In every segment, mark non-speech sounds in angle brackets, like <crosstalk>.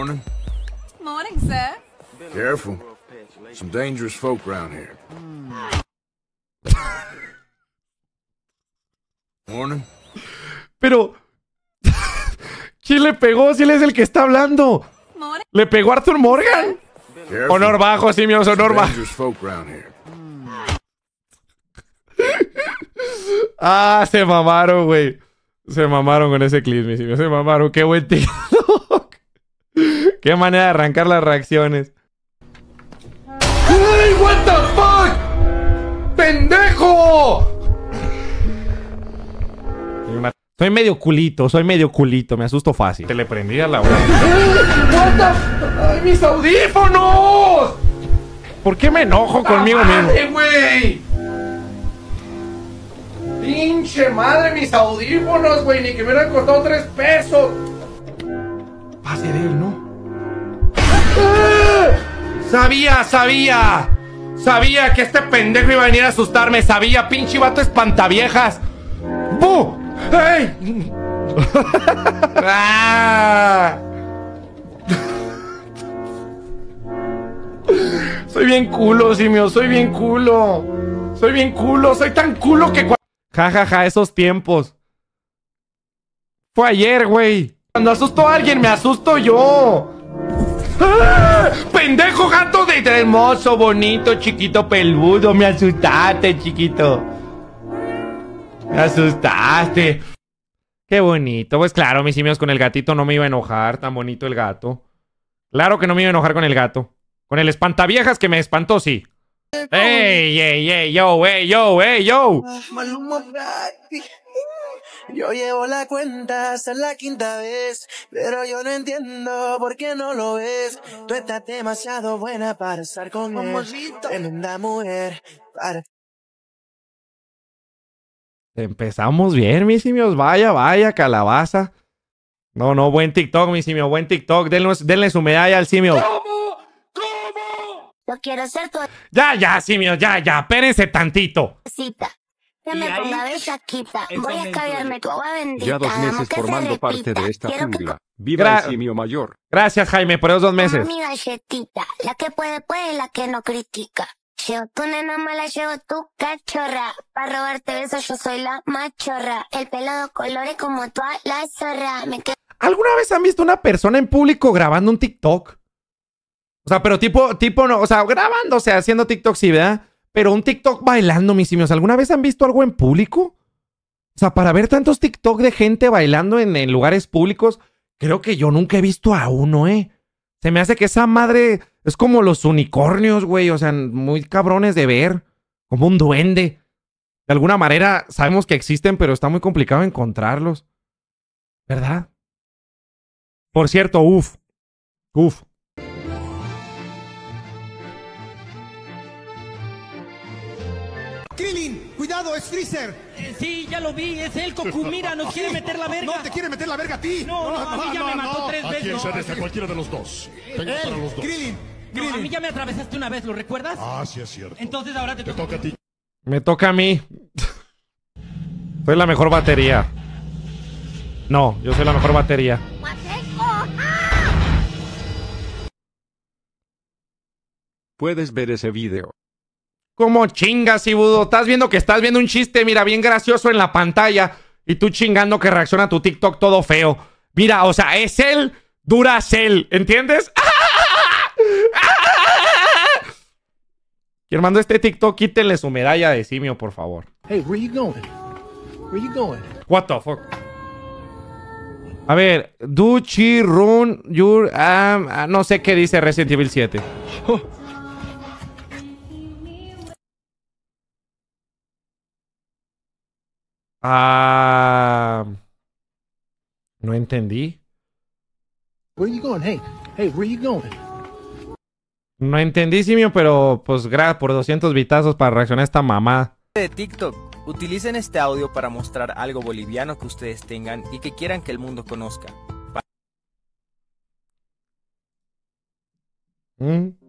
Morning. Morning, sir. Careful. Some dangerous folk around here. Morning. Pero. <laughs> ¿Quién le pegó si él es el que está hablando? ¿Le pegó Arthur Morgan? Careful. Honor bajo, simios, honor bajo. dangerous folk around here. Ah, se mamaron, güey. Se mamaron con ese clip, mis simios. Se mamaron. Qué buen <laughs> TikTok. Qué manera de arrancar las reacciones. ¡Hey, what the fuck! ¡Pendejo! Soy medio culito, soy medio culito, me asusto fácil. Te le prendí a la hora. What the ¡Ay, mis audífonos! ¿Por qué me enojo conmigo mismo? güey! ¡Pinche madre, mis audífonos, güey! Ni que me hubieran costado tres pesos. Va a ser él, ¿no? Sabía, sabía. Sabía que este pendejo iba a venir a asustarme. Sabía, pinche vato espantaviejas. ¡Bu! ¡Ey! ¡Ah! <laughs> <laughs> Soy bien culo, simio. Soy bien culo. Soy bien culo. Soy tan culo que... Ja, ja, ja, esos tiempos. Fue ayer, güey. Cuando asusto a alguien, me asusto yo. ¡Ah! ¡Pendejo gato de hermoso, bonito, chiquito, peludo! Me asustaste, chiquito. Me asustaste. Qué bonito. Pues claro, mis simios con el gatito no me iba a enojar. Tan bonito el gato. Claro que no me iba a enojar con el gato. Con el espantaviejas que me espantó, sí. ¡Ey, ey, ey, yo, ey, yo, ey, yo! Maluma. Yo llevo la cuenta, es la quinta vez, pero yo no entiendo por qué no lo ves. Tú estás demasiado buena para estar con él. Tremenda mujer para Empezamos bien, mis simios. Vaya, vaya, calabaza. No, no, buen TikTok, mi simio, buen TikTok. Denle, denle su medalla al simio. Yo quiero ser tu Ya, ya, simio, ya, ya. Espérense tantito. cita. Que me ponga bellaquita. Voy a escabiarme tu agua bendita. Ya dos meses formando parte de esta Quiero que jungla. Viva el simio mayor. Gracias, Jaime, por esos dos Como meses. mi galletita, la que puede, puede, la que no critica. Llevo tu nena mala, llevo tu cachorra. Para robarte besos yo soy la machorra. El pelo de colores como toda la zorra. Me quedo ¿Alguna vez han visto una persona en público grabando un TikTok? O sea, pero tipo, tipo no, o sea, grabando, o sea, haciendo TikTok, sí, ¿verdad? Pero un TikTok bailando, mis simios. ¿Alguna vez han visto algo en público? O sea, para ver tantos TikTok de gente bailando en, lugares públicos, creo que yo nunca he visto a uno, ¿eh? Se me hace que esa madre es como los unicornios, güey. O sea, muy cabrones de ver. Como un duende. De alguna manera sabemos que existen, pero está muy complicado encontrarlos. ¿Verdad? Por cierto, uff. Uff. Krillin, cuidado, es Freezer. Sí, ya lo vi, es él, Goku. <laughs> Mira, nos quiere meter la verga. No te quiere meter la verga a ti. No, no, a mí ya me mató tres ¿A quién veces. cualquiera de los dos? Tengo para los dos. Krillin, No, a mí Krillin. ya me atravesaste una vez, ¿lo recuerdas? Ah, sí es cierto. Entonces ahora te, Te toca a ti. Me toca a mí. soy la mejor batería. No, yo soy la mejor batería. Puedes ver ese video. ¿Cómo chingas, Ibudo? Estás viendo que estás viendo un chiste, mira, bien gracioso en la pantalla. Y tú chingando que reacciona a tu TikTok todo feo. Mira, o sea, es él, Duracell, ¿entiendes? <laughs> Quien mandó este TikTok, quítenle su medalla de simio, por favor. Hey, where you going? Where you going? What the fuck? A ver, Duchi, Run, Yur, um, no sé qué dice Resident Evil 7. Ah, no entendí. Where you going? Hey, hey, where you going? No entendí, simio, pero pues gra por 200 vitazos para reaccionar a esta mamá. de TikTok. Utilicen este audio para mostrar algo boliviano que ustedes tengan y que quieran que el mundo conozca. ¿Mm?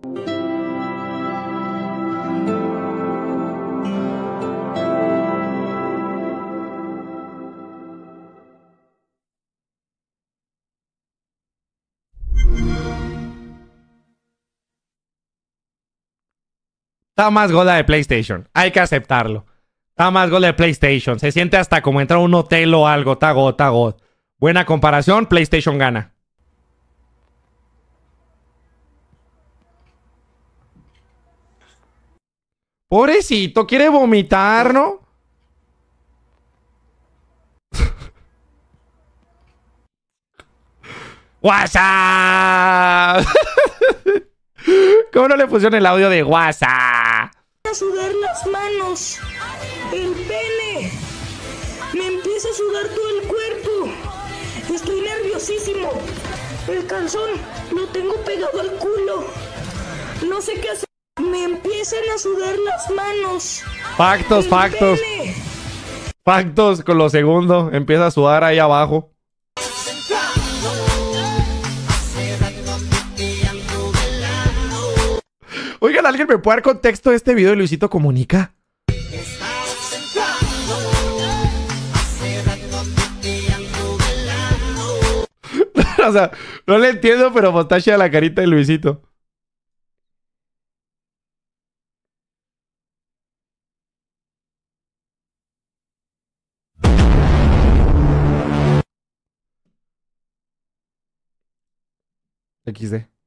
Está más gola de PlayStation. Hay que aceptarlo. Está más gola de PlayStation. Se siente hasta como entrar a un hotel o algo. Está god, está. Buena comparación, PlayStation gana. Pobrecito, quiere vomitar, ¿no? <laughs> WhatsApp. <laughs> ¿Cómo no le pusieron el audio de WhatsApp? a sudar las manos, el pene, me empieza a sudar todo el cuerpo, estoy nerviosísimo, el calzón lo tengo pegado al culo, no sé qué hacer, me empiezan a sudar las manos. Factos, el factos. pene. Factos con lo segundo. Empieza a sudar ahí abajo. Oigan, ¿alguien me puede dar contexto de este video de Luisito Comunica? <laughs> o sea, no le entiendo, pero potasha la carita de Luisito. XD.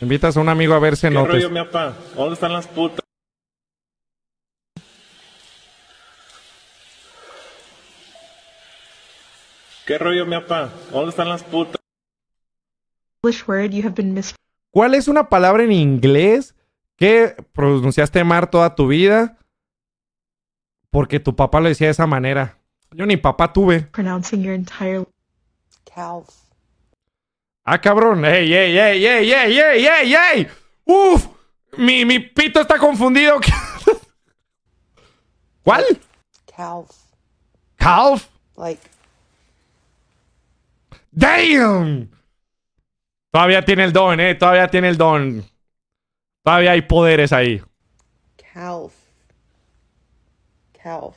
Invitas a un amigo a verse, ¿Qué no rollo, mi papá? ¿Dónde están las putas? ¿Qué rollo, mi papá? ¿Dónde están las putas? English word you have been mis ¿Cuál es una palabra en inglés que pronunciaste mal toda tu vida? Porque tu papá lo decía de esa manera. Yo ni papá tuve. pronouncing your entire calf. Ah, cabrón. ¡Ey, ey, ey, ey, ey, ey, ey, ey! ¡Uf! Mi, mi pito está confundido. <laughs> ¿Cuál? Calf. ¿Calf? Like, ¡Damn! Todavía tiene el don, eh. Todavía tiene el don. Todavía hay poderes ahí. calf. Calf.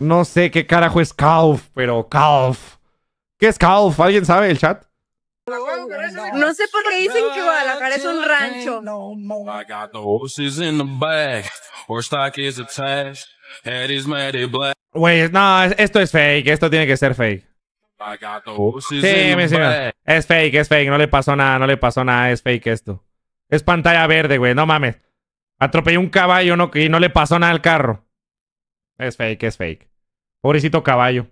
No sé qué carajo es calf, pero calf. ¿Qué es calf? ¿Alguien sabe el chat? No sé por qué dicen que Guadalajara es un rancho. I got the horses in the back, horse stock is attached, head is matted black. Güey, no, es- esto es fake. Esto tiene que ser fake. I got the horses Sí, in me the back. Es fake, es fake. No le pasó nada, no le pasó nada. Es fake esto. Es pantalla verde, güey. No mames. Atropelló un caballo no, y no le pasó nada al carro. Es fake, es fake. Pobrecito caballo.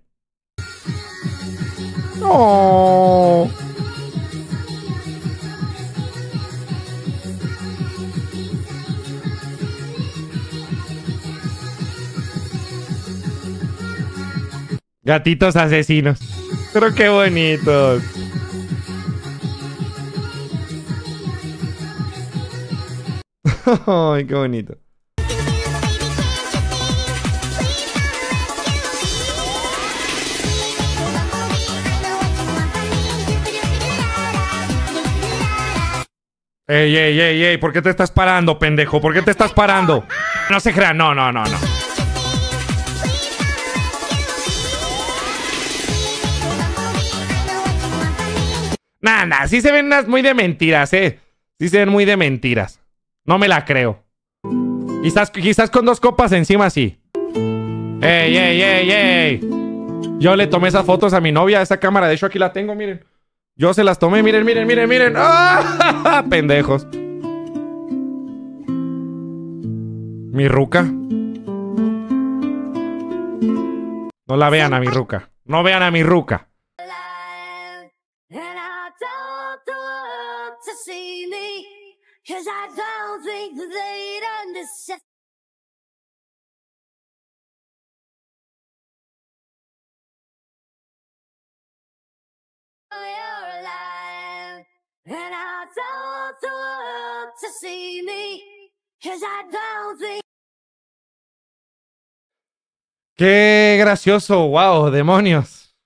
Gatitos asesinos. Pero qué bonitos. <laughs> Ay, qué bonito. Ey, ey, ey, ey, ¿por qué te estás parando, pendejo? ¿Por qué te estás parando? No se crean, no, no, no, no. Nah, sí se ven unas muy de mentiras, eh. Sí se ven muy de mentiras. No me la creo. Quizás, quizás con dos copas encima sí. Ey, ey, ey, ey. Yo le tomé esas fotos a mi novia, esa cámara, de hecho aquí la tengo, miren. Yo se las tomé, miren, miren, miren, miren. ¡Ah! <laughs> Pendejos. Mi ruca. No la vean a mi ruca. No vean a mi ruca. And I the world to see me, cause I don't think Qué gracioso, wow, demonios.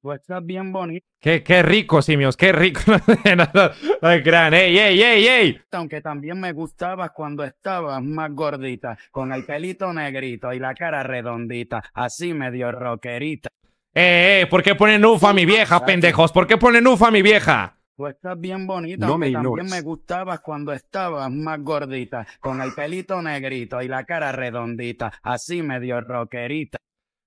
Tú estás bien bonito, Qué, qué rico, simios, qué rico. <laughs> crean. ¡Ey, ey, ey, ey! aunque también me gustabas cuando estabas más gordita, con el pelito negrito y la cara redondita, así medio rockerita. ¡Eh, eh! ¿Por qué ponen ufa a mi vieja, pendejos? ¿Por qué ponen ufa a mi vieja? Tú estás bien bonita, No me también ignores. me gustabas cuando estabas más gordita, con el pelito negrito y la cara redondita, así medio rockerita.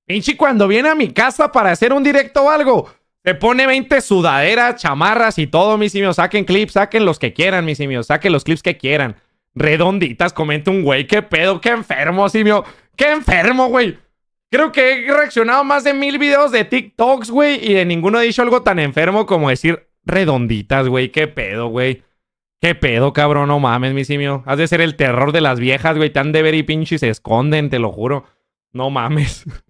Pinche cuando viene a mi casa para hacer un directo o algo, se pone 20 sudaderas, chamarras y todo, mis simios. Saquen clips, saquen los que quieran, mis simios. Saquen los clips que quieran. Redonditas, comenta un güey. ¿Qué pedo? ¿Qué enfermo, simio? ¿Qué enfermo, güey? Creo que he reaccionado a más de mil videos de TikToks, güey. Y de ninguno he dicho algo tan enfermo como decir redonditas, güey. ¿Qué pedo, güey? ¿Qué pedo, cabrón? No mames, mi simio. Has de ser el terror de las viejas, güey. Te han de ver y pinche se esconden, te lo juro. No mames. <laughs>